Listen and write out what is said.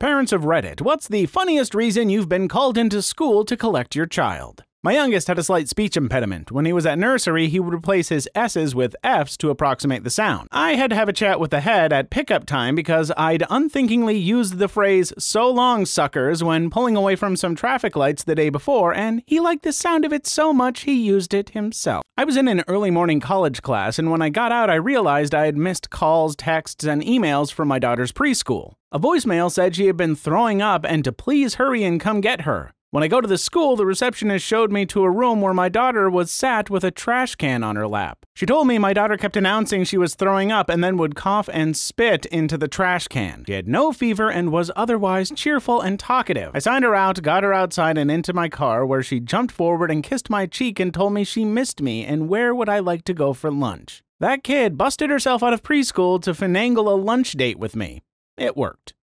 Parents of Reddit, what's the funniest reason you've been called into school to collect your child? My youngest had a slight speech impediment. When he was at nursery, he would replace his S's with F's to approximate the sound. I had to have a chat with the head at pickup time because I'd unthinkingly used the phrase so long suckers when pulling away from some traffic lights the day before, and he liked the sound of it so much he used it himself. I was in an early morning college class, and when I got out, I realized I had missed calls, texts, and emails from my daughter's preschool. A voicemail said she had been throwing up and to please hurry and come get her. When I go to the school, the receptionist showed me to a room where my daughter was sat with a trash can on her lap. She told me my daughter kept announcing she was throwing up and then would cough and spit into the trash can. She had no fever and was otherwise cheerful and talkative. I signed her out, got her outside and into my car, where she jumped forward and kissed my cheek and told me she missed me and where would I like to go for lunch. That kid busted herself out of preschool to finagle a lunch date with me. It worked.